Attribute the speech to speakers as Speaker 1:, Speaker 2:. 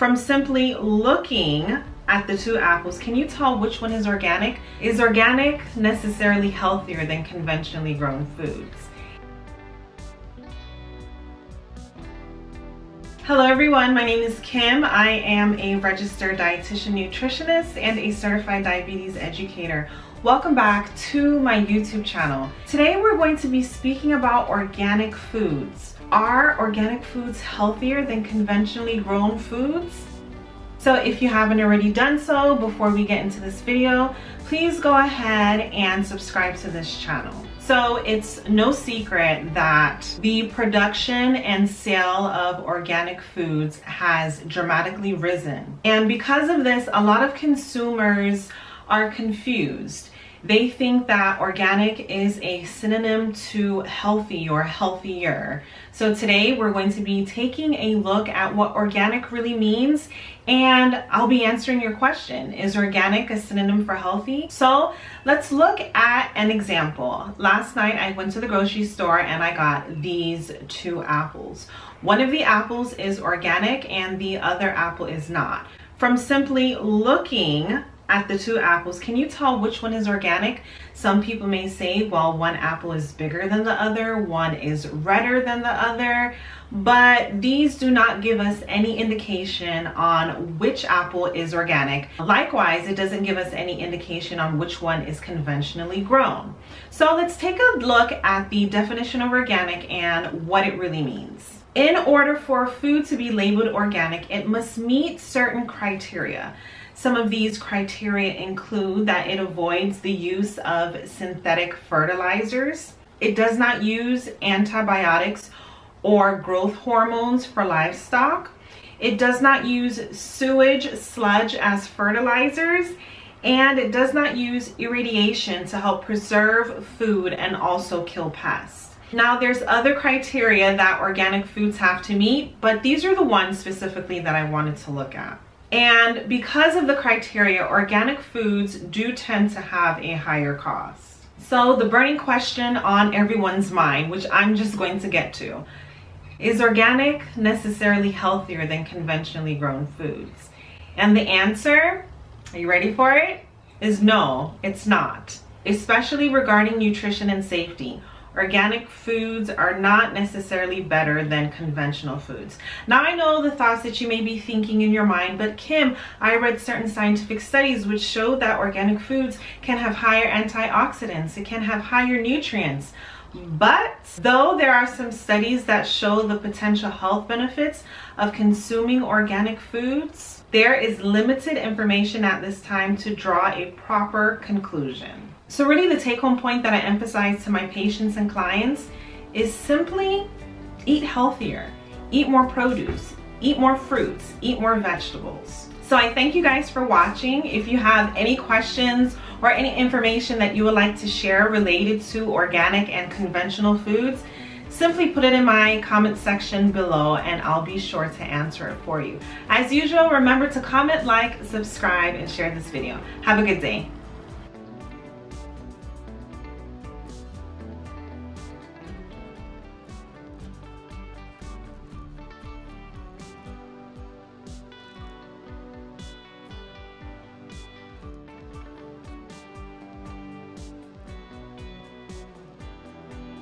Speaker 1: From simply looking at the two apples, can you tell which one is organic? Is organic necessarily healthier than conventionally grown foods? Hello everyone, my name is Kim. I am a registered dietitian nutritionist and a certified diabetes educator. Welcome back to my YouTube channel. Today we're going to be speaking about organic foods. Are organic foods healthier than conventionally grown foods? So if you haven't already done so, before we get into this video, please go ahead and subscribe to this channel. So it's no secret that the production and sale of organic foods has dramatically risen. And because of this, a lot of consumers are confused they think that organic is a synonym to healthy or healthier. So today we're going to be taking a look at what organic really means and I'll be answering your question. Is organic a synonym for healthy? So let's look at an example. Last night I went to the grocery store and I got these two apples. One of the apples is organic and the other apple is not. From simply looking at the two apples, can you tell which one is organic? Some people may say, well, one apple is bigger than the other, one is redder than the other, but these do not give us any indication on which apple is organic. Likewise, it doesn't give us any indication on which one is conventionally grown. So let's take a look at the definition of organic and what it really means. In order for food to be labeled organic, it must meet certain criteria. Some of these criteria include that it avoids the use of synthetic fertilizers. It does not use antibiotics or growth hormones for livestock. It does not use sewage sludge as fertilizers and it does not use irradiation to help preserve food and also kill pests. Now there's other criteria that organic foods have to meet, but these are the ones specifically that I wanted to look at. And because of the criteria, organic foods do tend to have a higher cost. So the burning question on everyone's mind, which I'm just going to get to, is organic necessarily healthier than conventionally grown foods? And the answer, are you ready for it? Is no, it's not, especially regarding nutrition and safety organic foods are not necessarily better than conventional foods. Now I know the thoughts that you may be thinking in your mind, but Kim, I read certain scientific studies which show that organic foods can have higher antioxidants, it can have higher nutrients. But though there are some studies that show the potential health benefits of consuming organic foods, there is limited information at this time to draw a proper conclusion. So really the take home point that I emphasize to my patients and clients is simply eat healthier, eat more produce, eat more fruits, eat more vegetables. So I thank you guys for watching. If you have any questions or any information that you would like to share related to organic and conventional foods, simply put it in my comment section below and I'll be sure to answer it for you. As usual, remember to comment, like, subscribe, and share this video. Have a good day.